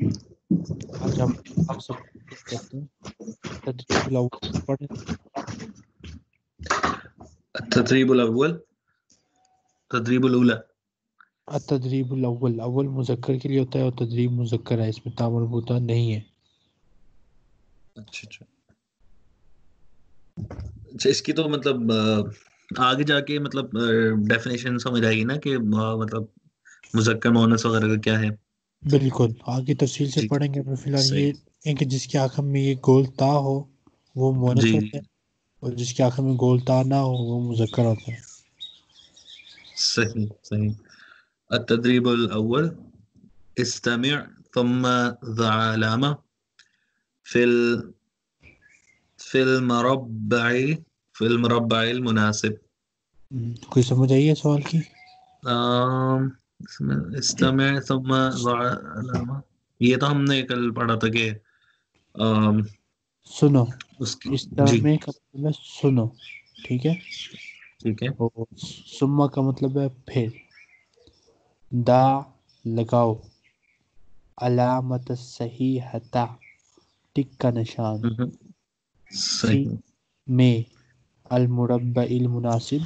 آج ہم ہم سب کرتے ہیں تدریب الاول تدریب الاول تدریب تدریب الاول اول مذکر کے لیے ہوتا ہے اور تدریب مذکر ہے اس میں تا مربوطہ نہیں ہے اچھا اچھا اس کی تو مطلب آگے جا کے مطلب definition سمجھ آئے گی نا کہ مطلب مذکر مونس وغیرہ کا کیا ہے بالکل آگے تفصیل سے جی۔ پڑھیں گے فی الحال یہ کہ جس کے آخر میں یہ گول تا ہو وہ مونس ہوتا جی۔ ہے اور جس کے آخر میں گول تا نہ ہو وہ مذکر ہوتا ہے۔ صحیح صحیح۔ التدريب الأول استمع ثم ضع علامة في ال في المربع في المربع المناسب۔ کوئی سمجھ آئی ہے سوال کی؟ آم استمع ثم ضع علامة یہ تو ہم نے کل پڑھا تھا کہ سنو۔ اس کی استمع کا مطلب ہے سنو ٹھیک ہے؟ ٹھیک ہے۔ کا مطلب ہے پھر۔ ضع لگاؤ۔ علامت صحیح tick کا نشان۔ صحیح۔ میں المربع المناسب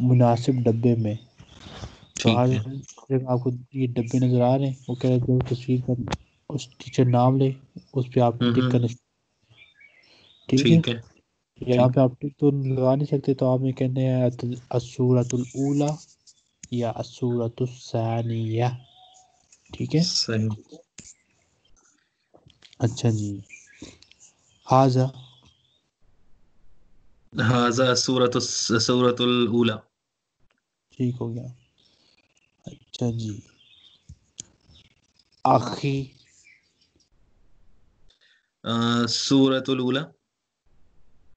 مناسب ڈبے میں۔ تو آج آپ کو یہ ڈبے نظر آ رہے ہیں۔ وہ کہہ رہے تھے تصویر کا اس teacher نام لے اس پہ آپ tick کرنا ٹھیک ہے؟ یہاں پہ آپ tick تو لگا نہیں سکتے تو آپ نے کہنے ہیں الصورة الأولى یا الصورة الثانية ٹھیک ہے؟ صحیح۔ اچھا جی۔ حاضر۔ حاضر صورة صورة الأولى ٹھیک ہو گیا۔ अच्छा जी हाजा هذا سورة سورة الأولى ठीक हो गया अच्छा जी आखी آه، سورة الأولى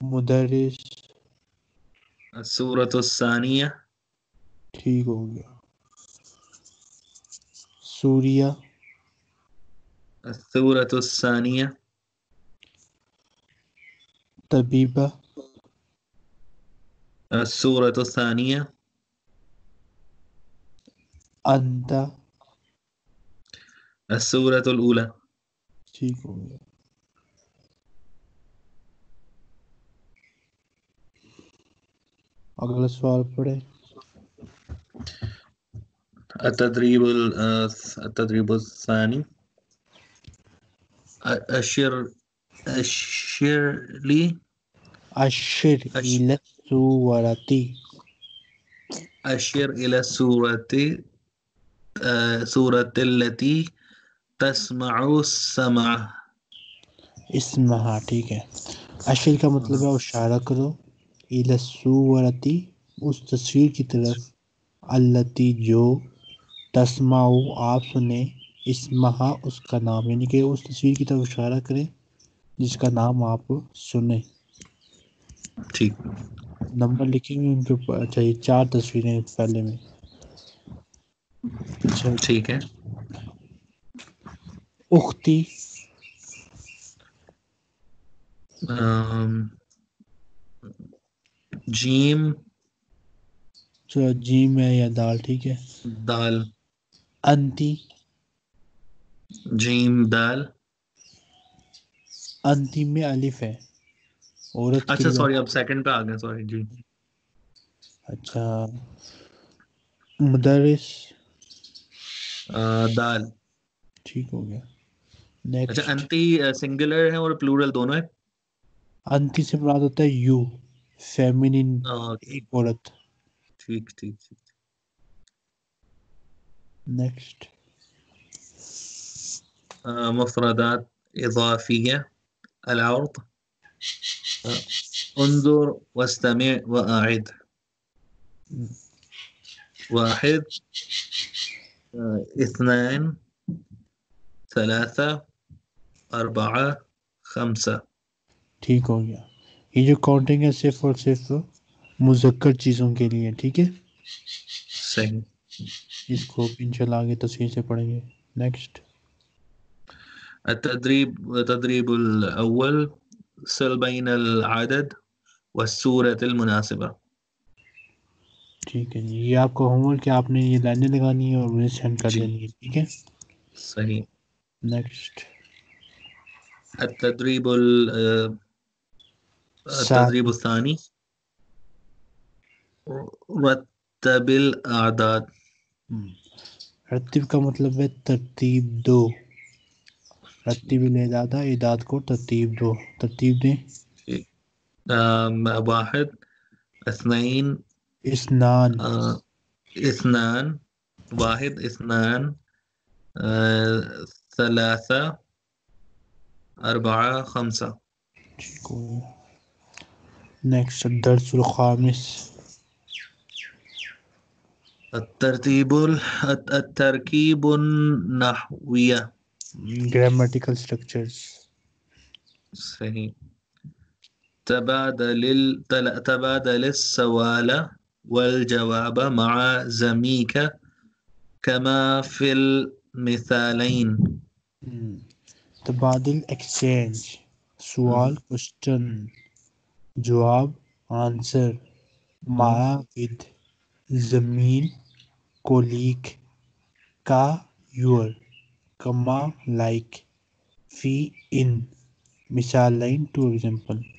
मुदरिस السورة الثانية ठीक हो गया सूर्या السورة الثانية तबीबा السورة الثانية अंता السورة الأولى ठीक हो गया अगला सवाल पढ़े التدريب ال- آه، التدريب الثاني أشر أشر لي अशर أش इला सूरती أشر إلى السورة سورت التی تسمع السمع۔ اسمها ہاں ٹھیک ہے۔ أشر کا مطلب ہے اشارہ کرو۔ الصورة اس تصویر کی طرف۔ التي جو تسمع آپ سنیں۔ اسمها اس کا نام یعنی کہ اس تصویر کی طرف اشارہ کریں جس کا نام آپ سنیں۔ ٹھیک۔ نمبر لکھیں گے ان کے چاہیے اچھا، چار تصویریں پہلے میں۔ چلو ٹھیک ہے۔ أختي۔ جيم۔ چلو جيم ہے یا دال ٹھیک ہے۔ دال۔ أنتِ۔ جيم دال۔ أنتِ میں الف ہے۔ عورت اچھا sorry اب second پہ آ گئے sorry جی۔ اچھا۔ مدرس۔ दाल ठीक हो गया अच्छा नेक्स्ट अंति सिंगुलर है और प्लूरल दोनों है अंती से मुराद होता है यू फेमिनिन अ, एक औरत ठीक ठीक ठीक नेक्स्ट अ, مفردات إضافية العرض अ, انظر واستمع وأعد واحد أ، اثنان ثلاثة أربعة خمسة ठीक हो गया ये जो काउंटिंग है सिर्फ और सिर्फ मुजक्कर चीज़ों के लिए ठीक है सही इसको इंशाल्लाह आगे तस्वीर से पढ़ेंगे नेक्स्ट التدريب التدريب الأول صل بين العدد والسورة المناسبة ٹھیک ہے جی۔ یہ آپ کا homework ہے آپ نے یہ لائنیں لگانی ہے اور مجھے send کر جی۔ دینی ہے ٹھیک ہے؟ صحیح۔ next التدريب ال التدريب الثاني۔ رتب الأعداد۔ رتب کا مطلب ہے ترتیب دو۔ رتب الأعداد اعداد کو ترتیب دو۔ ترتیب دیں۔ جی۔ واحد اثنین اثنان. آه، اثنان. واحد اثنان. آه، ثلاثة أربعة خمسة. نكست الدرس الخامس. الترتيب التركيب النحوية. Grammatical structures. صحيح. تبادل تبادل السوالة. والجواب مع زميك كما في المثالين. تبادل exchange. سؤال question. جواب answer. مع with زميل colleague. كا يور كما like. في in. مثالين two example.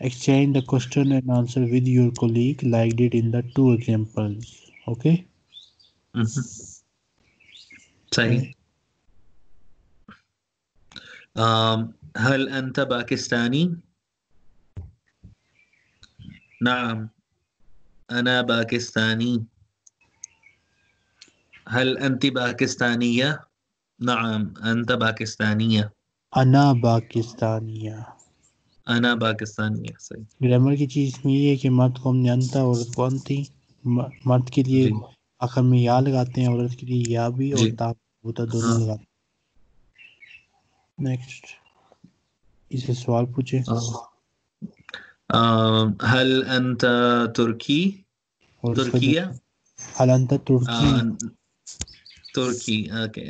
exchange the question and answer with your colleague like did in the two examples okay mm-hmm. okay. Um, هل أنت باكستاني؟ نعم أنا باكستاني هل أنت باكستانية؟ نعم أنت باكستانية أنا باكستانية أنا باكستانية ہے صحیح۔ grammar کی چیز یہ ہے کہ مرد کو ہم نے أنتَ عورت کون تھی۔ مرد کے لیے جی۔ آخر میں یا لگاتے ہیں عورت کے لیے یا بھی اور جی۔ تا ہوتا دونوں ہاں۔ لگاتے ہیں۔ next اسے سوال پوچھیں۔ ہاں۔ هل أنت تركي؟ تركية؟ حل انت ترکی؟ ترکی اوکے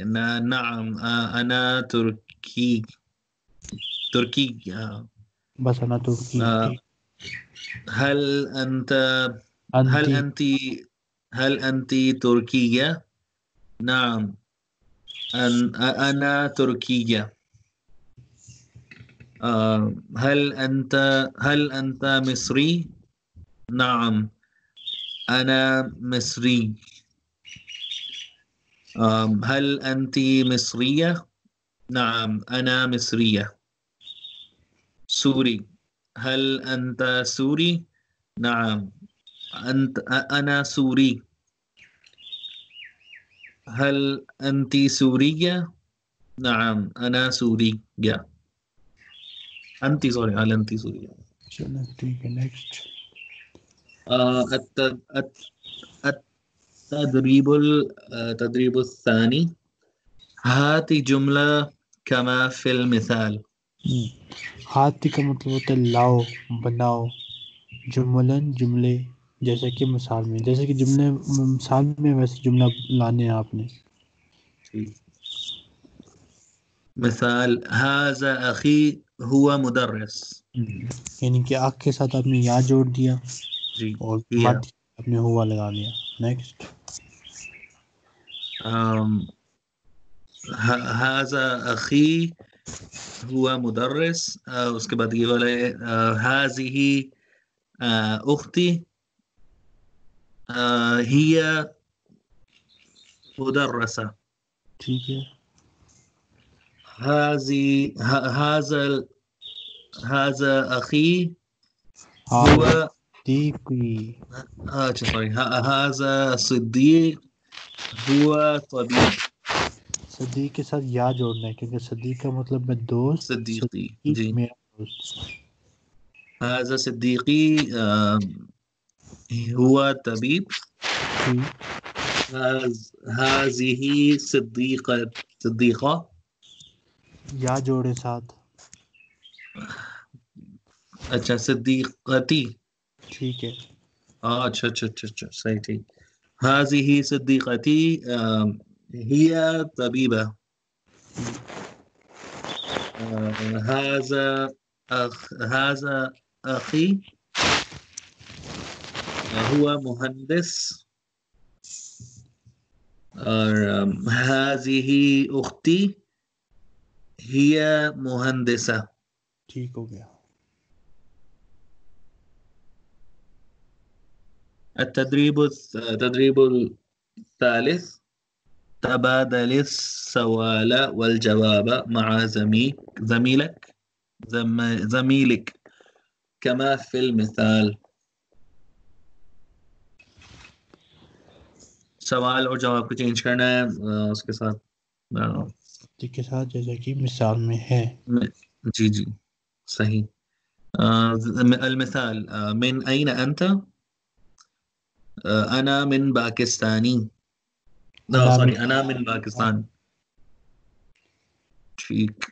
نعم انا ترکی ترکی بسنته آه، في هل أنت هل أنت هل أنت تركية؟ نعم أن أنا تركية آه هل أنت هل أنت مصري؟ نعم أنا مصري هل أنت مصرية؟ نعم أنا مصرية سوري. هل أنت سوري؟ نعم. أنت أنا سوري. هل أنت سورية؟ نعم أنا سورية. أنت سوري هل أنت سورية؟ آه، التدريب آه، التدريب الثاني. هات جملة كما في المثال. ہاتھی کا مطلب ہوتا ہے لاؤ بناؤ جملن جملے جیسا کہ مثال میں جیسے کہ جملے مثال میں ویسے جملہ لانے ہیں آپ نے۔ مثال هذا اخی ہوا مدرس یعنی کہ أخ کے ساتھ آپ نے یا جوڑ دیا جی اور آپ نے هو لگا لیا۔ next هذا أخي هو مدرس اس کے بعد یہ والے هذه أختي هي مدرسا ٹھیک ہے۔ حاضی حاضل حاضا اخی ہوا اچھا سوری حاضا صدیق ہوا طبیب صدیق کے ساتھ یا جوڑنا ہے کیونکہ صدیق کا مطلب میں دوست صدیقی جی۔ میرا دوست۔ حضر صدیقی ہوا طبیب۔ جی۔ حاضر ہی صدیق صدیقہ۔ یا جوڑے ساتھ۔ اچھا صدیقتی۔ ٹھیک ہے۔ ہاں اچھا اچھا اچھا اچھا صحیح ٹھیک حاضی صدیقتی अच्छा صديقتي ठीक है اه अच्छा अच्छा अच्छा अच्छा सही ठीक هذه صديقتي آم، هي طبيبة آه، هذا أخ هذا أخي هو مهندس और, آم، هذه أختي هي مهندسة ठीक हो गया التدريب التدريب الثالث تبادل السؤال والجواب مع زميل زميلك زم زميلك كما في المثال सवाल और जवाब को चेंज करना है अ, उसके साथ अ, के साथ जैसा कि मिसाल में है में- जी जी सही अ, المثال अ, من أين أنت؟ अ, أنا من باكستاني لا أنا सॉरी من- أنا من पाकिस्तान ठीक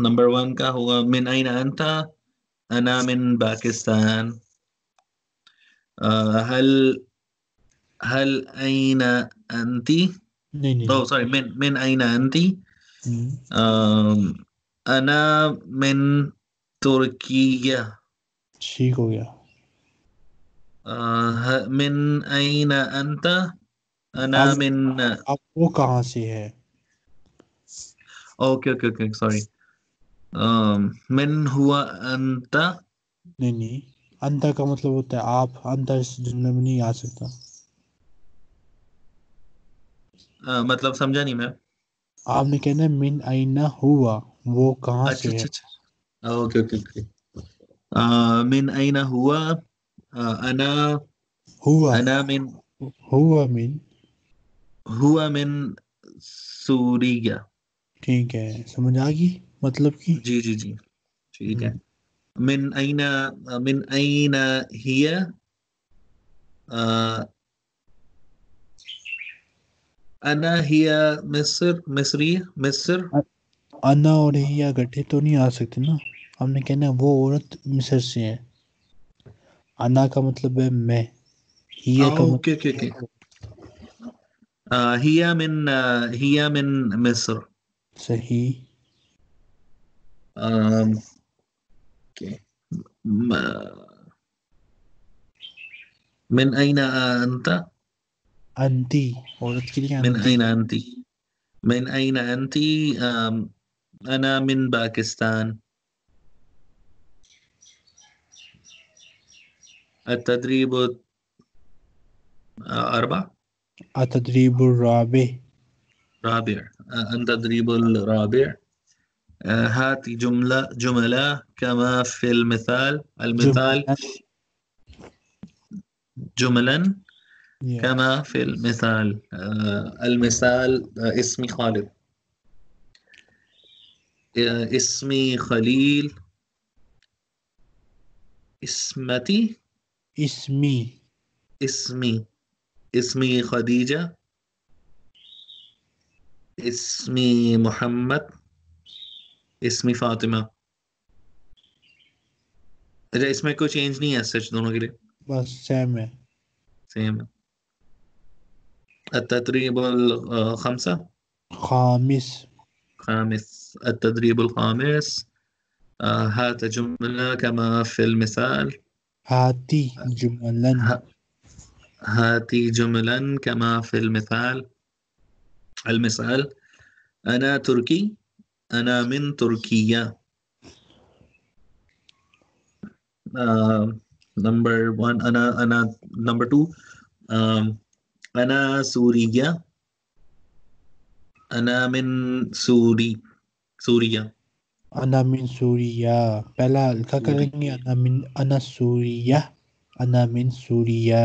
नंबर वन का होगा من أين أنت؟ أنا من باكستان अ, هل هل أين أنت؟ नहीं नहीं أو سوري من من أين أنت؟ हम्म, أم، أنا من تركيا ठीक हो गया أه، ه- من أين أنت؟ أنا من اب وہ کہاں سے ہے؟ okay okay okay sorry۔ من هو أنت؟ نہیں نہیں أنت کا مطلب ہوتا ہے آپ أنت اس جملے میں نہیں آ سکتا۔ مطلب سمجھا نہیں میں۔ آپ نے کہنا من أين هو وہ کہاں اچھا، سے ہے؟ اچھا، اچھا۔ okay okay okay۔ من اینا ہوا انا هو انا من هو من۔ من ٹھیک ہے سمجھ آ گئی؟ مطلب کی؟ جی جی جی۔ ٹھیک ہے۔ من اين من اين هي انا هي مصر مصری مصر۔ أنا اور هي اکٹھے تو نہیں آ سکتے نا؟ ہم نے کہنا وہ عورت مصر سے ہے۔ أنا کا مطلب ہے میں هي کا مطلب هي من هي من مصر۔ صحیح۔ من أين أنت؟ أنتِ عورت کے لیے من اين انتی۔ من اين انت انا من پاکستان۔ التدريب آه، أربع التدريب الرابع. رابع. التدريب الرابع. هات جملة جملة كما في المثال. المثال جملا Yeah. كما في المثال. المثال اسمي خالد. اسمي خليل. اسمتي اسمي اسمي اسمي خديجة اسمي محمد اسمي فاطمة अच्छा इसमें कोई चेंज नहीं है सच दोनों के लिए बस सेम है सेम है التدريب الخمسة खामिस خامس التدريب الخامس آه، هات جملة كما في المثال هاتي جملا. هاتي جملا كما في المثال. المثال أنا تركي أنا من تركيا. uh, number one أنا أنا number two um, أنا سورية. أنا من سوري سوريا. अना मिन सूरिया पहला हल्का करेंगे अना मिन अना सूरिया अना मिन सूरिया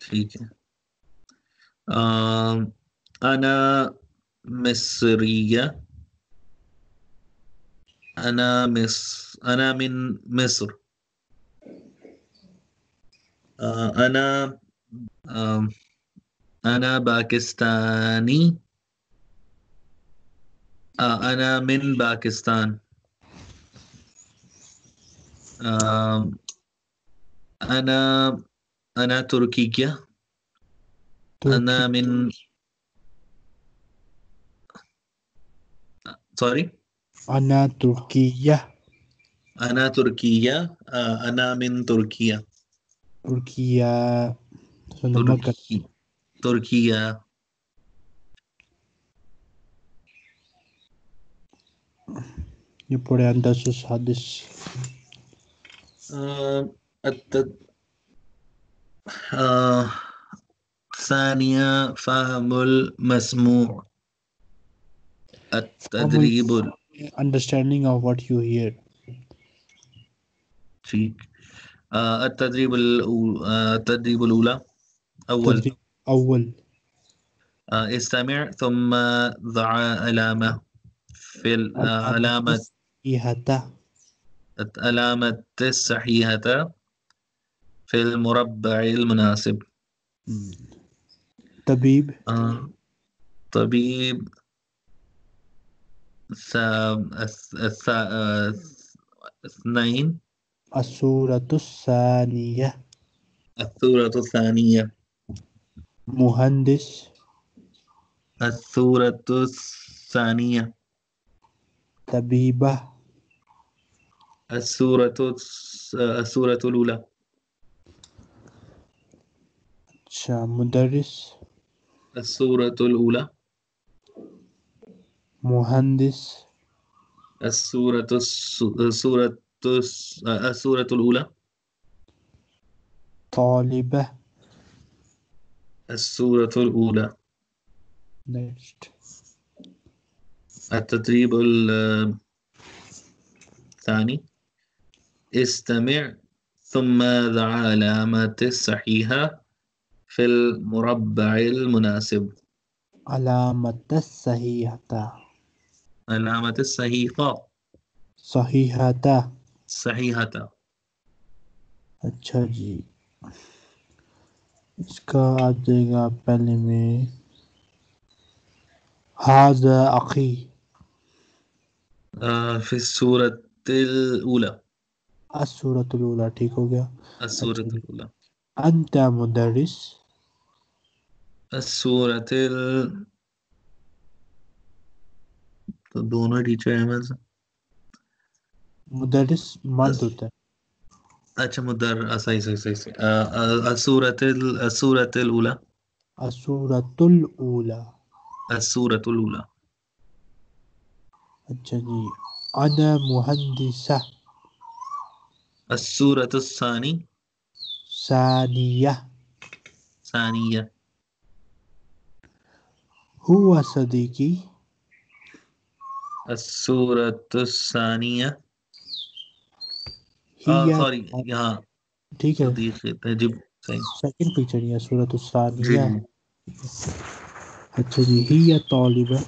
ठीक है آم، أنا مصرية أنا مص أنا من مصر آه، أنا آم، أنا باكستاني آه، أنا من باكستان. أنا أنا تركيا آه، أنا من سوري أنا تركيا أنا تركيا أنا من تركيا تركيا تركيا ఇప్పుడు ఎంత సుసాదిస్ الثانية فهم المسموع التدريب understanding of what you hear ठीक التدريب التدريب الأولى أول أول استمع ثم ضع علامة في علامة إيهاتا علامة الصحيحة في المربع المناسب. طبيب. آه، طبيب. اثنين السورة الثانية. الثورة الثانية. مهندس. الثورة الثانية. طبيبة السورة الس- السورة الأولى. مدرس السورة الأولى. مهندس. السورة الس- السورة الس- السورة الأولى. طالبة. السورة الأولى. next التدريب ال- الثاني استمع ثم ضع علامة الصحيحة في المربع المناسب علامة الصحيحة علامة الصحيحة صحيحة صحيحة अच्छा जी इसका आ जाएगा पहले में हाजा अखी آه، في السورة الأولى السورة الأولى ठीक हो गया السورة अच्छा। الأولى أنت مدرس السورة ال तो दोनों टीचर हैं बस مدرس मर्द होता है अच्छा मुदर آه، صحيح صحيح صحيح صحيح. آه، آه، السورة ال- السورة الأولى السورة الأولى السورة الأولى اچھا جی۔ انا محدثہ۔ السورة الثانی ثانیہ۔ ثانیہ۔ ہوا صدیقی۔ السورة الثانیہ۔ ٹھیک ہے۔ الثانیہ۔ جی۔ اچھا جی ہی طالبہ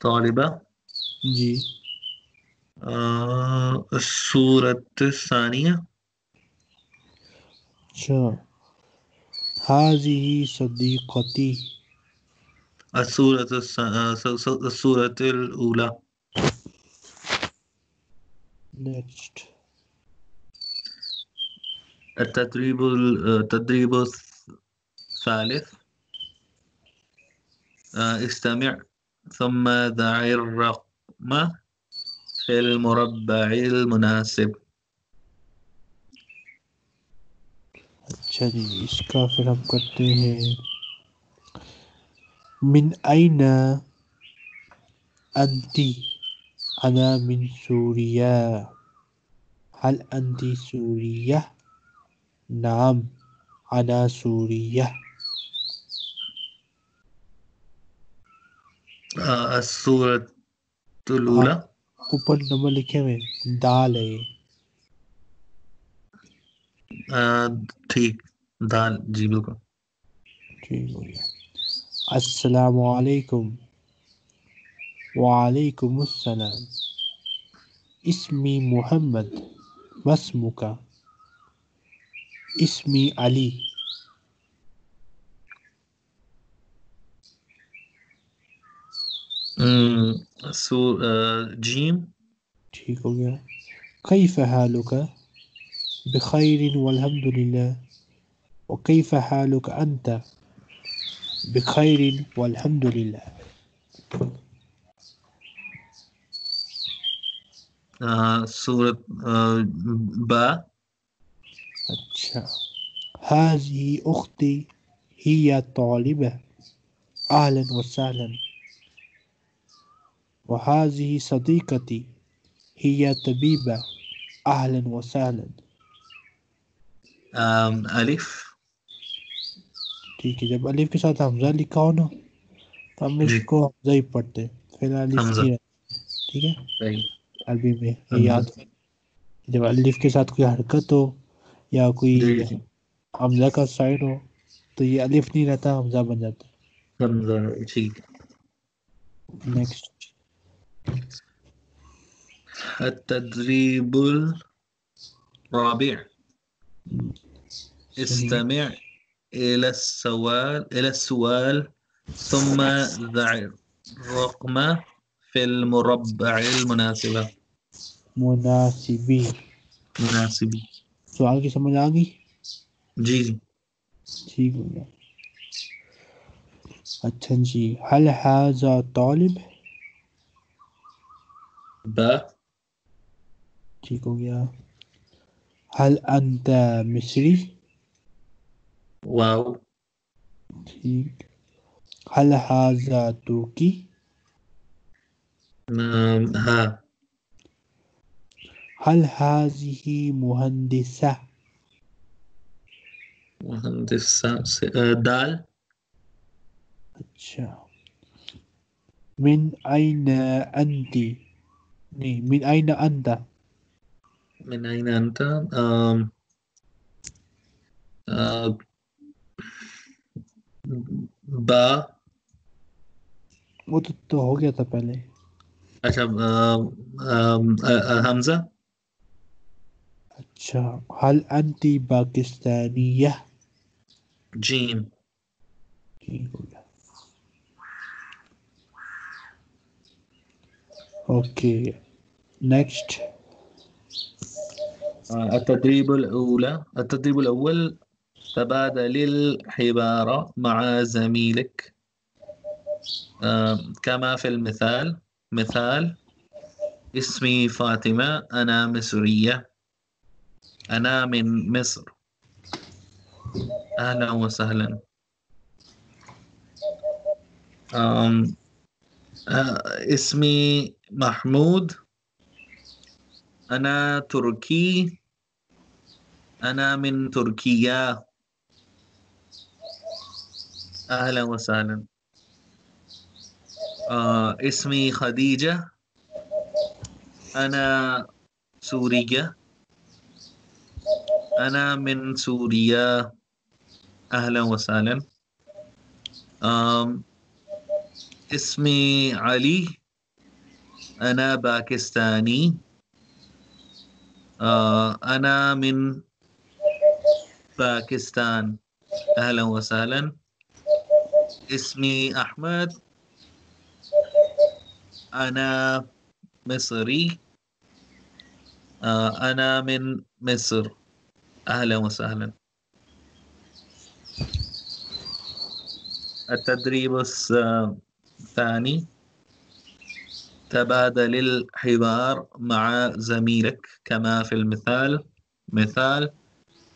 طالبة. جي آه الصورة الثانية. شا هذه صديقتي. الصورة الس... آه، الصورة الأولى. Next. التدريب آه، التدريب الثالث. آه، استمع. ثم ضع الرقم في المربع المناسب अच्छा जी इसका फिर हम करते हैं من أين أنت أنا من سوريا هل أنت سورية نعم أنا سورية الصورة الأولى اوپر نمبر لکھے ہوئے دال ہے ٹھیک دال۔ جی بالکل۔ السلام علیکم۔ وعلیکم السلام۔ اسمی محمد مسمکا اسمی علی۔ इसमी अली أمم، سو آه، جيم ठीक हो गया कैफ हालुका بخير والحمد لله وكيف حالك أنت بخير والحمد لله آه، سورة آه، با अच्छा هذه أختي هي طالبة أهلا وسهلا وهذه صديقتي هي طبيبة. أهلا وسهلا. ألف ٹھیک ہے جب الف کے ساتھ ہمزہ لکھا ہو نا تو ہم اس کو ہمزہ ہی پڑھتے فی الحال ٹھیک ہے؟ عربی میں یاد جب الف کے ساتھ کوئی حرکت ہو یا کوئی حمزہ کا سائن ہو تو یہ الف نہیں رہتا حمزہ بن جاتا ہے۔ ٹھیک۔ نیکسٹ التدريب الرابع. استمع إلى السؤال إلى السؤال ثم ضع الرقم في المربع المناسبة munasibi munasibi soal lagi sama lagi ji ji attention هل هذا طالب؟ अच्छा जी हल हाजा तालिब با ठीक हो गया हल अंता मिस्री واو ठीक हल हाजा तुर्की نعم ها हल हाजिही मुहंदिसा مهندس س- آه، دال अच्छा मिन आइना अंती नहीं मिन आइना अंता من أين أنت؟ آم، آه، با वो तो, तो हो गया था पहले अच्छा آم، آم، آه، آه، همزة अच्छा हल अंती पाकिस्तानिया جيم ठीक okay. next آه، التدريب الأولى التدريب الأول تبادل الحبار مع زميلك. كما في المثال مثال اسمي فاطمة أنا مصرية. أنا من مصر. أهلا وسهلا. اسمي محمود. أنا تركي. أنا من تركيا. أهلا وسهلا. آه، اسمي خديجة. أنا سورية. أنا من سوريا. أهلا وسهلا. آم، اسمي علي أنا باكستاني. آه، أنا من باكستان. أهلا وسهلا. اسمي أحمد. أنا مصري. آه، أنا من مصر. أهلا وسهلا. التدريب الثاني. تبادل الحوار مع زميلك كما في المثال. مثال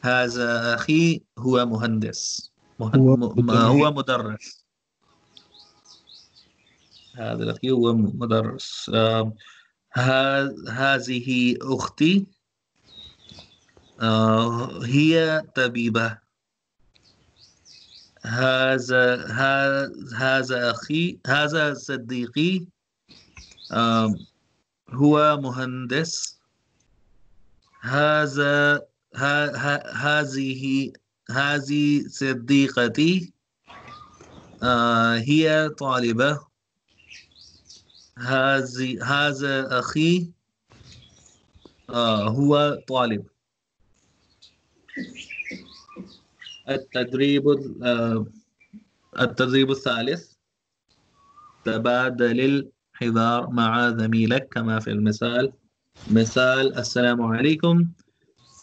هذا أخي هو مهندس. مهن... هو مدرس. هو مدرس؟ هذا الأخي هو مدرس. ها- هذه أختي آه، هي طبيبة. هذا هذا أخي هذا صديقي هو مهندس. هذا هذه هذه صديقتي. هي طالبة. هذا أخي هو طالب. التدريب آه، التدريب الثالث تبادل الحذار مع زميلك كما في المثال. مثال السلام عليكم.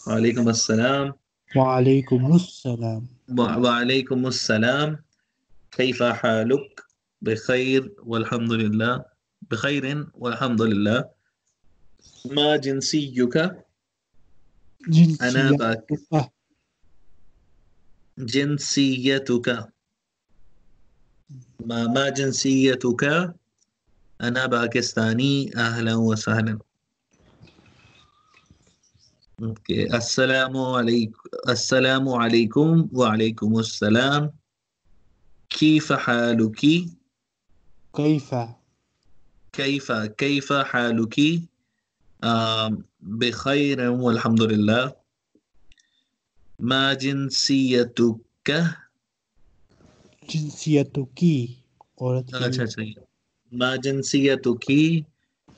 وعليكم السلام. وعليكم السلام. وعليكم السلام. كيف حالك؟ بخير والحمد لله. بخير والحمد لله. ما جنسيك؟ جنسيك أنا باكر جنسيتك. ما ما جنسيتك؟ أنا باكستاني. أهلا وسهلا. أوكي. السلام عليكم السلام عليكم. وعليكم السلام. كيف حالك؟ كيف؟ كيف كيف حالك؟ آم، بخير والحمد لله. ما جنسيتك जिनसियतुक औरत की अच्छा अच्छा ما جنسيتك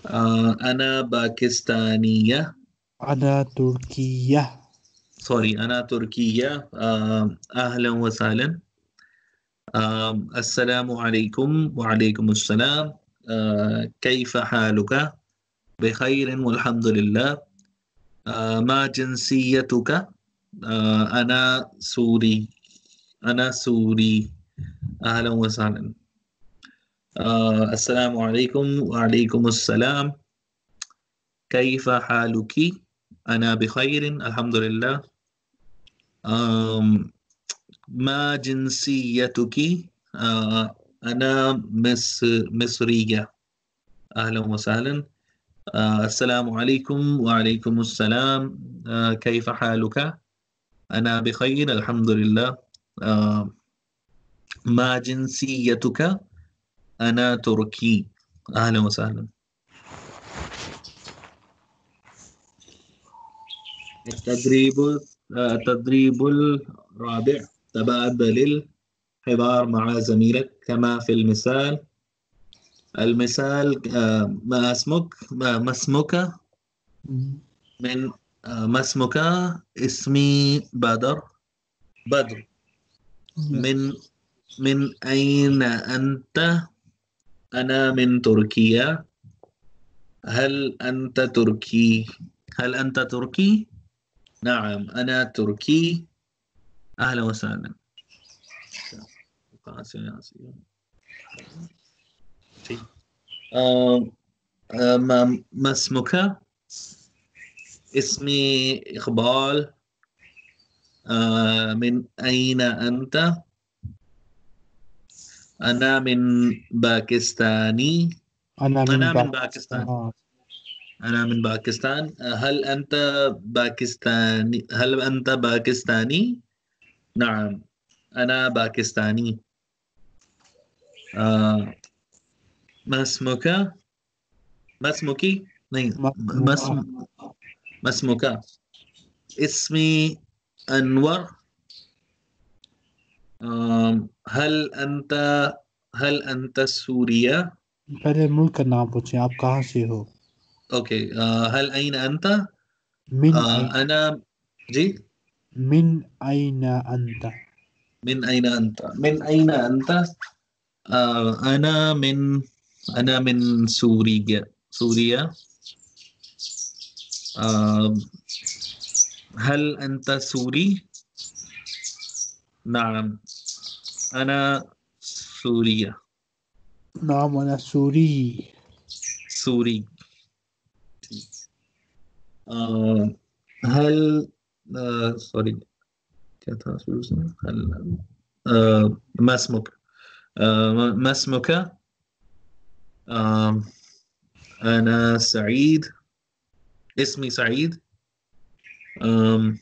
آه، أنا باكستانية أنا تركية سوري أنا تركية آم، أهلا وسهلا آم، السلام عليكم وعليكم السلام آه، كيف حالك بخير والحمد لله آه، ما جنسيتك آه، أنا سوري. أنا سوري. أهلا وسهلا. آه، السلام عليكم وعليكم السلام. كيف حالك؟ أنا بخير الحمد لله. ما جنسيتك؟ آه، أنا مص مصرية. أهلا وسهلا. السلام عليكم وعليكم السلام. كيف حالك؟ أنا بخير الحمد لله. آه، ما جنسيتك؟ أنا تركي. أهلا وسهلا. التدريب آه، التدريب الرابع. تبادل الحوار مع زميلك كما في المثال. المثال آه، ما اسمك؟ ما اسمك؟ من ما اسمك؟ اسمي بدر. بدر. من من أين أنت؟ أنا من تركيا. هل أنت تركي؟ هل أنت تركي؟ نعم أنا تركي. أهلا وسهلا. آم، ما ما اسمك؟ اسمي إقبال آه، من أين أنت أنا من باكستاني أنا من, أنا من باك- باكستان آه. أنا من باكستان هل أنت باكستاني هل أنت باكستاني؟ نعم أنا باكستاني آه ما اسمك؟ ما اسمك؟ ما اسم ما اسمك؟ اسمي أنور آم، هل أنت هل أنت سوريا؟ पहले मुल्क का नाम पूछें आप कहाँ से हो أوكي آه هل أين أنت؟ من آه أين أنا جي من أين أنت من أين أنت؟ من أين أنت؟ آه أنا من أنا من سوريا سوريا آه هل أنت سوري؟ نعم أنا سورية نعم أنا سوري سوري هل آه سوري هل ما اسمك؟ ما اسمك؟ أنا سعيد اسمي سعيد. آم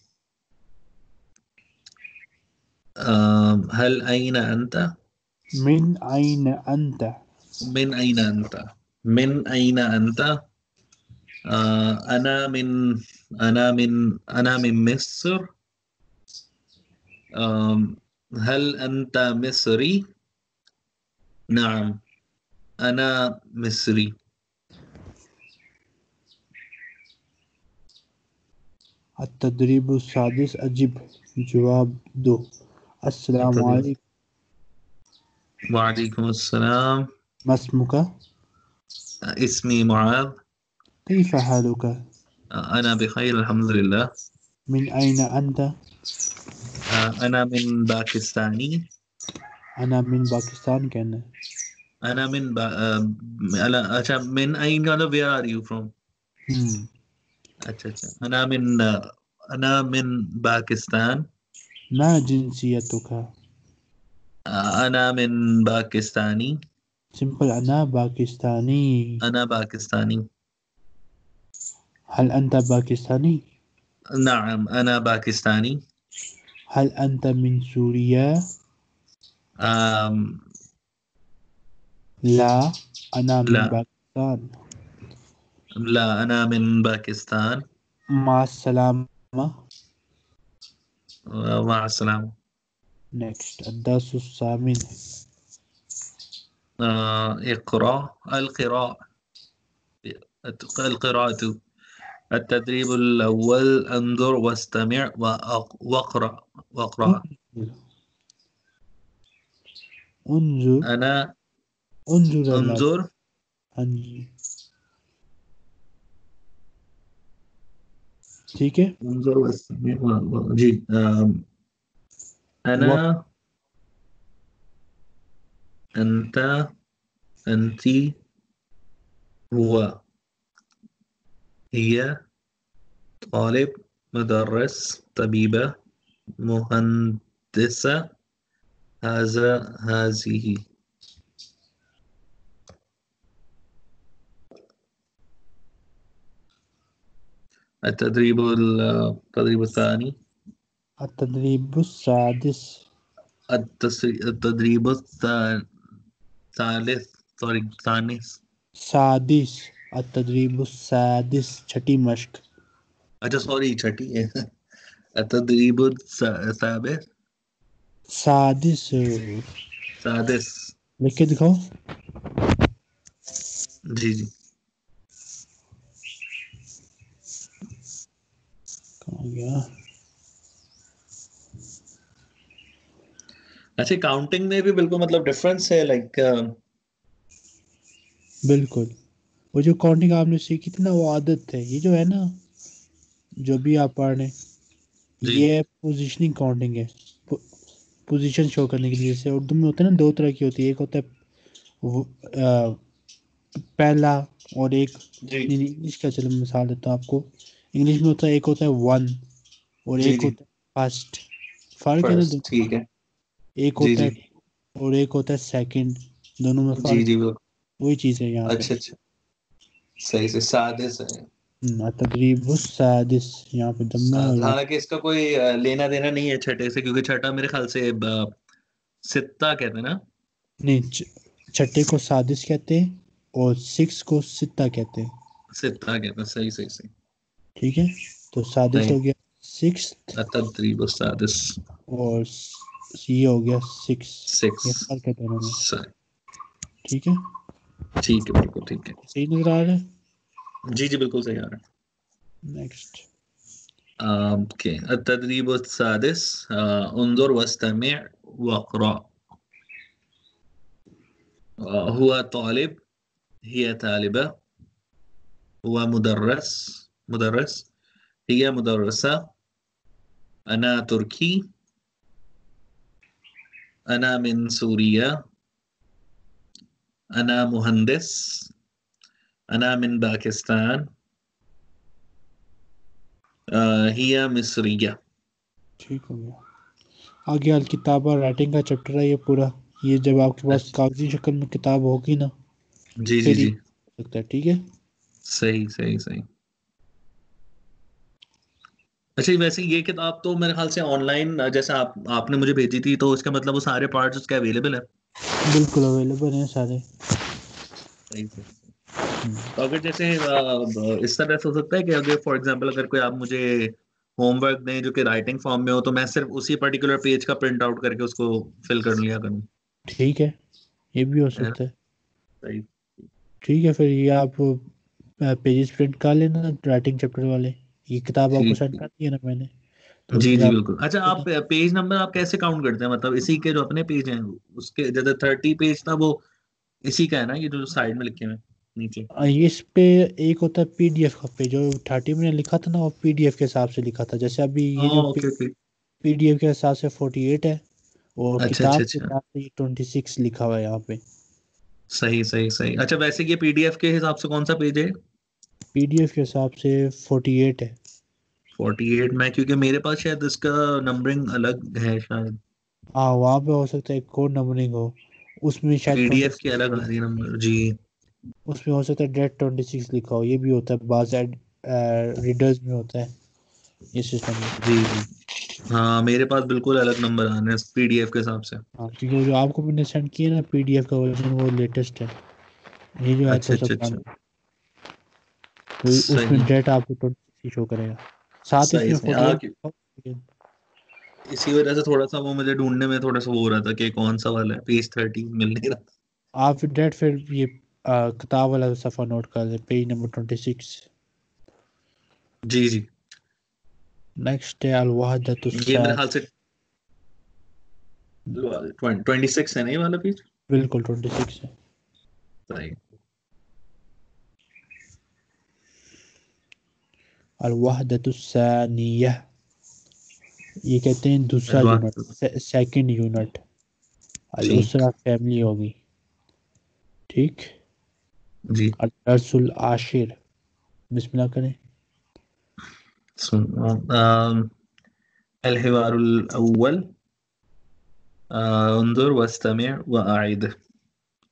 آم هل أين أنت؟ من أين أنت؟ من أين أنت؟ من أين أنت؟ آه أنا من أنا من أنا من مصر. آم هل أنت مصري؟ نعم أنا مصري. التدريب السادس أجب جواب دو السلام عليكم وعليكم السلام ما اسمك؟ اسمي معاذ كيف حالك؟ أنا بخير الحمد لله من أين أنت؟ آه، أنا من باكستاني أنا من باكستان كان أنا من با... آه، أنا من أين أنا where are you from؟ hmm. अच्छा अच्छा أنا من أنا من باكستان ما جنسيتك أنا من باكستاني सिंपल अना पाकिस्तानी अना पाकिस्तानी हल अंत पाकिस्तानी नाम अना पाकिस्तानी हल अंत मिन सूरिया आम, ला अना मिन ला। पाकिस्तान لا أنا من باكستان. مع السلامة. آه، مع السلامة. Next الدرس الثامن. آه، اقرأ. القراءة. القراءة. التدريب الأول. انظر واستمع واقرأ. واقرأ. انظر. أنا انظر. أنظر. ठीक है انظر واستمع و- و- जी آم، أنا أنت أنت هو هي طالب مدرس طبيبة مهندسة هذا هذه التدريب التدريب الثاني. التدريب السادس. التدريب الثالث. sorry ثانيس سادس. التدريب السادس. چھٹی مشق. اچھا sorry چھٹی. التدريب السابع سادس. سادس. لکھ کے دکھاؤ. جی جی. اچھا counting میں بھی بالکل مطلب difference ہے like بالکل۔ وہ جو counting آپ نے سیکھی تھی نا وہ اعداد ہے۔ یہ جو ہے نا جو بھی آپ پڑھ رہے ہیں جی۔ یہ positioning counting ہے۔ position show کرنے کے لیے۔ جیسے اردو میں ہوتا ہے نا دو طرح کی ہوتی ہے۔ ایک ہوتا ہے پہلا اور ایک۔ جی۔ یعنی English کا چلو مثال دیتا ہوں آپ کو۔ English میں ہوتا ہے ایک ہوتا ہے جی، جی۔ one جی، اور ایک ہوتا ہے فرسٹ فرق ہے۔ نا ایک ہوتا ہے اور ایک ہوتا ہے سیکنڈ دونوں میں فرق وہی چیز ہے یہاں اچھا اچھا۔ صحیح سے سادس ہے۔ تقریب سادس یہاں پہ۔ دمنا حالانکہ اس کا کوئی لینا دینا نہیں ہے چھٹے سے کیونکہ چھٹا میرے خیال سے ستہ کہتے ہیں نا۔ نہیں چھٹے کو سادس کہتے ہیں اور سکس کو ستہ کہتے ہیں۔ ستہ کہتے ہیں۔ صحیح صحیح صحیح۔ ठीक है तो सादिस सही। हो गया सिक्स तदरीब सादिस और स- ये हो गया सिक्स ये सिक्स फर्क है दोनों में सही ठीक है ठीक है बिल्कुल ठीक है सही नजर आ रहा है जी जी बिल्कुल सही आ रहा है नेक्स्ट اوكي التدريب السادس آه، انظر واستمع واقرأ آه، هو طالب هي طالبة هو مدرس مدرس هي مدرسة أنا تركي أنا من سوريا أنا مهندس أنا من باكستان هي مصرية. ٹھیک ہو گیا۔ آگے الكتابة اور writing کا chapter ہے یہ پورا۔ یہ جب آپ کے پاس کاغذی شکل میں کتاب ہوگی نا جی جی جی۔ ٹھیک ہے؟ صحیح صحیح صحیح۔ اچھا ویسے یہ کتاب تو میرے خیال سے آن لائن جیسے آپ آپ نے مجھے بھیجی تھی تو اس کا مطلب وہ سارے parts اس کے available ہیں؟ بالکل available ہیں سارے۔ تو اگر جیسے اس طرح سے ہو سکتا ہے کہ اگر for example اگر کوئی آپ مجھے homework دیں جو کہ writing form میں ہو تو میں صرف اسی particular page کا print out کر کے اس کو fill کر لیا کروں۔ ٹھیک ہے یہ بھی ہو سکتا ہے۔ ٹھیک ہے پھر یہ آپ pages print کر لینا writing chapter والے۔ یہ کتاب آپ کو جی، send کر دی ہے نا میں نے جی جی بالکل۔ اچھا آپ جی۔ page number آپ کیسے count کرتے ہیں؟ مطلب اسی کے جو اپنے page ہیں اس کے جیسے thirty page تھا وہ اسی کا ہے نا یہ جو side میں لکھے ہوئے نیچے۔ اس پہ ایک ہوتا ہے PDF کا page جو thirty میں نے لکھا تھا نا وہ PDF کے حساب سے لکھا تھا۔ جیسے ابھی یہ جو PDF کے حساب سے forty eight ہے اور اچھا، کتاب اچھا، کے اچھا۔ حساب سے یہ twenty six لکھا ہوا ہے یہاں پہ۔ صحیح صحیح صحیح۔ اچھا ویسے یہ PDF کے حساب سے کون سا page ہے؟ PDF کے حساب سے forty eight ہے۔ 48 میں کیونکہ میرے پاس شاید اس کا numbering الگ ہے شاید۔ ہاں وہاں پہ ہو سکتا ہے code numbering ہو۔ اس میں شاید PDF کی الگ آ رہی number جی۔ اس میں ہو سکتا ہے ڈیٹ 26 لکھا ہو یہ بھی ہوتا ہے بعض readers میں ہوتا ہے۔ یہ system جی جی۔ ہاں میرے پاس بالکل الگ number آنا ہے PDF کے حساب سے۔ ہاں، جو جو آپ کو میں نے send کیا نا PDF کا version وہ latest ہے۔ یہ جو اچھا اچھا اچھا۔ اس میں ڈیٹ آپ کو 26 show کرے گا۔ ساتھ ہی اسی وجہ سے تھوڑا سا وہ مجھے ڈھونڈنے میں تھوڑا سا وہ ہو رہا تھا کہ کون سا والا ہے؟ page 13 مل نہیں رہا۔ آپ ڈیٹ پھر یہ کتاب والا صفحہ نوٹ کر دیں page number 26 جی جی۔ next ہے الوحدة یہ میرے خیال سے 26 ہے نہیں والا page بالکل 26 ہے۔ صحیح۔ वहदतु सानिया ये कहते हैं दूसरा अल-वहदतु- यूनिट से, सेकंड यूनिट अल ठीक। उसरा फैमिली होगी ठीक जी अल दरसुल आशिर बिस्मिल्लाह करें सुन الحوار الأول آه، انظر واستمع وأعد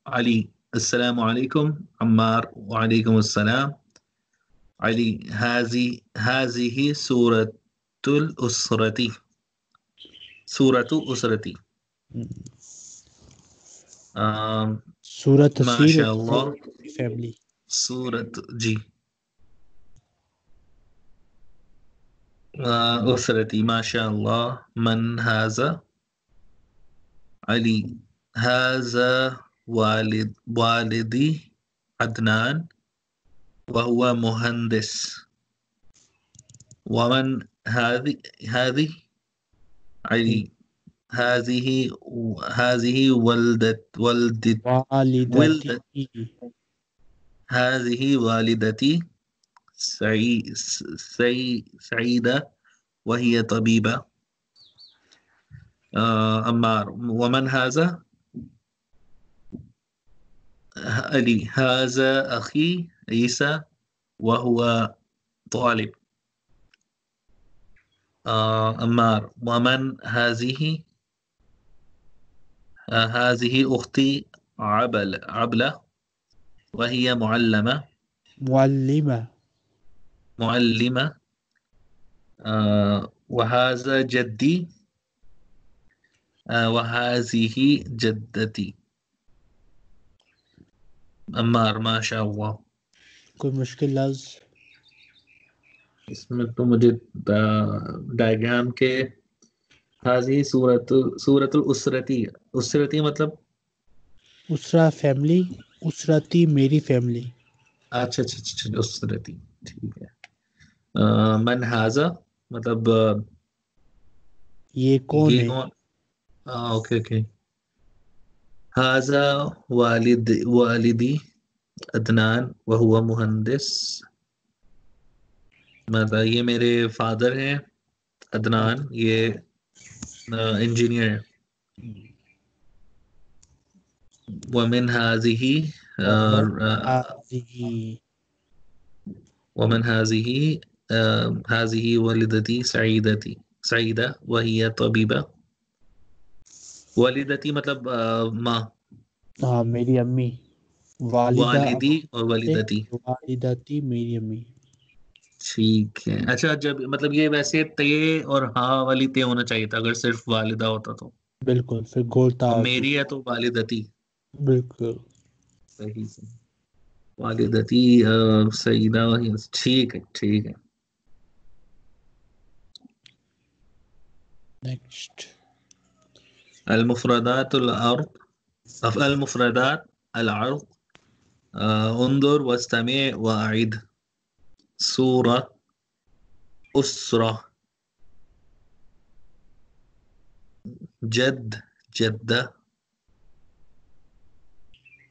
علي السلام عليكم عمار وعليكم السلام علي هذه هذه سورة الأسرة. سورة أسرتي آه سورة ما شاء الله. family. سورة جي. آه أسرتي ما شاء الله. من هذا؟ علي. هذا والد والدي عدنان. وهو مهندس. ومن هذه هذه يعني هذه هذه ولدت ولدت والدتي. هذه والدتي سعي سعي سعيدة وهي طبيبة. آه، أمار ومن هذا؟ علي. هذا أخي عيسى وهو طالب. آه، أمار ومن هذه؟ آه، هذه أختي عبل عبلة وهي معلمة. معلمة. معلمة. آه، وهذا جدي. وهذه جدتي. أمار ما شاء الله. کوئی مشکل لفظ؟ اس میں تو مجھے diagram کے هذه صورة صورة أسرتي أسرتي مطلب؟ أسرة family أسرتي میری family اچھا،, اچھا اچھا اچھا أسرتي ٹھیک ہے۔ من هذا مطلب یہ کون ہے؟ اوکے اوکے۔ حاضا والد والدی۔ عدنان وہ ہوا مہندس یہ میرے فادر ہیں عدنان یہ انجینئر ومن هذه ومن هذه هذه والدتي سعيدتي سعيدة وهي طبيبة۔ والدتي مطلب ماں۔ ہاں میری امی۔ ٹھیک ہے۔ اچھا جب مطلب یہ ویسے تے اور ہاں والی تے ہونا چاہیے تھا اگر صرف والدة ہوتا تو۔ بالکل پھر گول تا میری ہے تو والدتي۔ بالکل۔ صحیح ہے۔ والدتی سیدہ ٹھیک ہے ٹھیک ہے۔ نیکسٹ۔ المفردات العرض المفردات العرض آه، انظر واستمع وأعد صورة أسرة. جد جدة.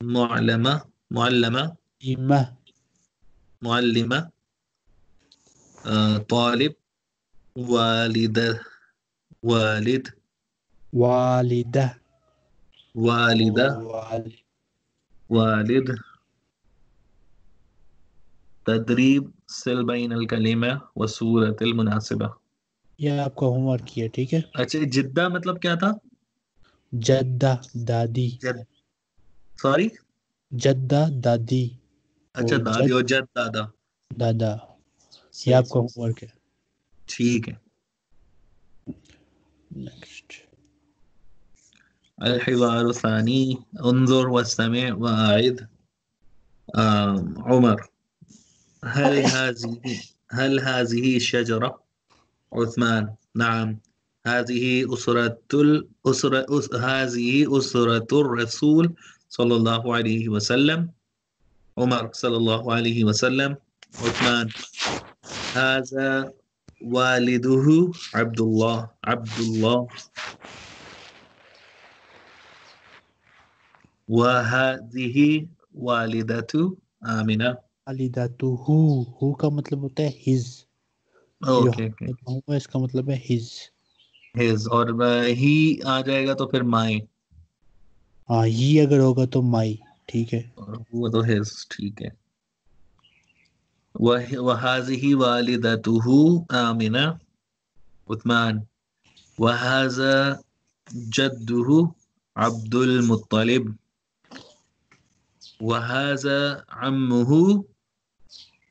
معلمة معلمة. إمة معلمة. آه، طالب. والدة والد. والدة. والدة والد. والد. تدریب سلبین الکلیمہ والصورة المناسبة۔ یہ آپ کا homework کیا ٹھیک ہے؟ اچھا جدة مطلب کیا تھا؟ جدة دادی۔ sorry؟ جدة دادی۔ اچھا دادی اور جد دادا۔ دادا۔ یہ آپ کا homework ہے۔ ٹھیک ہے۔ next الحوار الثاني انظر واستمع وأعد عمر۔ هل هذه هل هذه الشجرة عثمان نعم. هذه أسرة الأسرة أس هذه أسرة الرسول صلى الله عليه وسلم. عمر صلى الله عليه وسلم. عثمان. هذا والده عبد الله عبد الله وهذه والدة آمنة. علیداتو ہو کا مطلب ہوتا ہے ہز۔ اس کا مطلب ہے ہز۔ ہز اور ہی آ جائے گا تو پھر مائی ہاں ہی اگر ہوگا تو مائی ٹھیک ہے۔ وہ تو ہز ٹھیک ہے۔ عثمان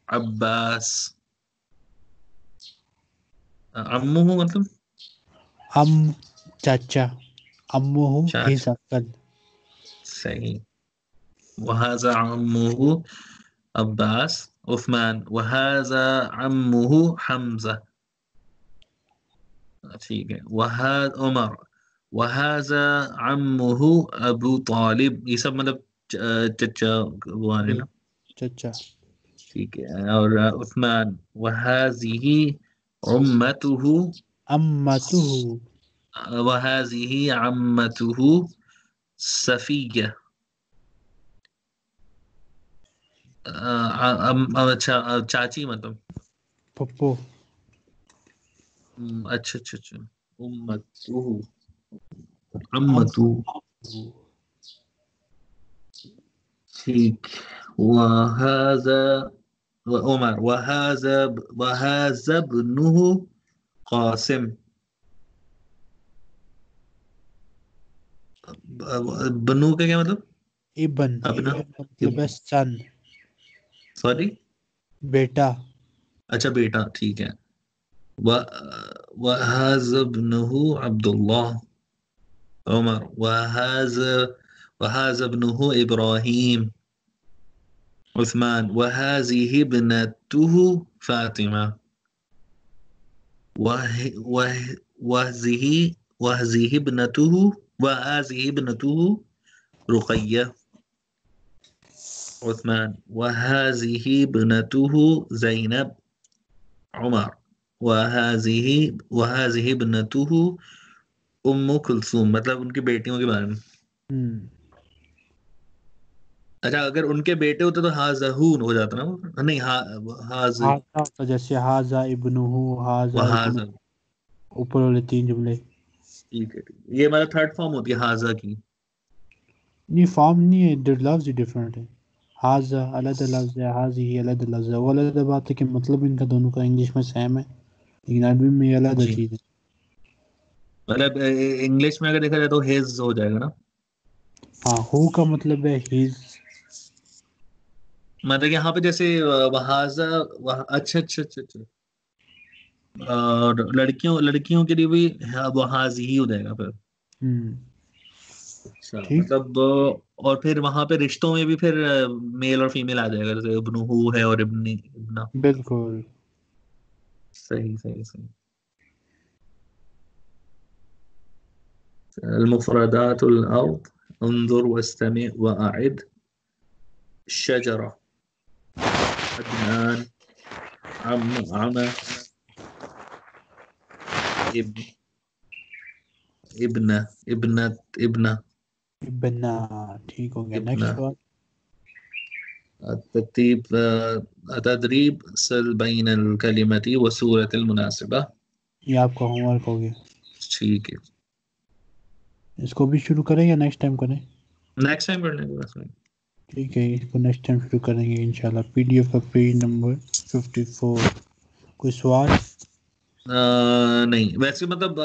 عباس. عمه قلتم؟ عم تاتا عمه his صحيح. وهذا عمه عباس. عثمان. وهذا عمه حمزة. وهذا عمر. وهذا عمه أبو طالب. يسمى تجا تجا उमर वहाजा अम्मुहु अबू तालिब ये सब मतलब च- चचा वो आ रहे ना चाचा ठीक है और उस्मान वहाजिही उम्मतुहु अम्मतुहु वहाजिही अम्मतुहु सफिया अ, अम- अच्छा अ, चाची मतलब पप्पो हम्म, अच्छा अच्छा अच्छा उम्मतुहु अम्मतु ٹھیک۔ عمر وهذا وهذا ابنه قاسم۔ بنو کا کیا مطلب؟ ابن اپنا بس مطلب سن۔ سوری؟ بیٹا۔ اچھا بیٹا ٹھیک ہے۔ وهذا ابنه عبد الله عمر وهذا अब्दुल्लाह उमर वहाज़ा वहाज़ा इब्नुहु इब्राहीम उस्मान वहाज़िही इब्नतुहु फातिमा वह वह वहज़िही वहज़िही इब्नतुहु वहाज़िही इब्नतुहु रुक़य्या عثمان وهذه ابنته زينب عمر وهذه وهذه ابنته उम्मु कुलसूम मतलब उनकी बेटियों के बारे में اچھا اگر ان کے بیٹے ہوتے تو هذا ابن ہو جاتا نا نہیں هذا جیسے هذا ابن اوپر والے تین جملے۔ ٹھیک ہے یہ ہمارا third form ہوتی ہے کی۔ نہیں form نہیں ہے لفظ ہی ڈیفرنٹ ہے۔ لفظ ہے لفظ ہے۔ وہ بات ہے کہ مطلب ان کا دونوں کا میں سیم ہے۔ لیکن عربی میں یہ جی۔ چیز ہے۔ مطلب میں اگر دیکھا جائے تو ہیز ہو جائے گا نا؟ ہاں ہو کا مطلب ہے ہیز मतलब है हिज मतलब यहाँ पे जैसे वहाजा वह अच्छा अच्छा अच्छा अच्छा और लड़कियों लड़कियों के लिए भी वहाज ही हो जाएगा फिर हम्म अच्छा ठीक। मतलब और फिर वहां पे रिश्तों में भी फिर मेल और फीमेल आ जाएगा जैसे इब्नुहु है और इब्नी इब्ना बिल्कुल सही सही सही المفردات الأرض انظر واستمع وأعد الشجرة عدنان عم عمى ابن ابن ابن ابن ابنا ٹھیک ہو گیا next تدريب صل بين الكلمة والصورة المناسبة. یہ آپ کا homework ہو ٹھیک ہے. اس کو بھی شروع کریں یا next time کریں؟ next time کرنے کو ٹھیک ہے، اس کو next time شروع کریں گے انشاءاللہ۔ PDF کا page number ففٹی فور کوئی سوال؟ نہیں۔ ویسے مطلب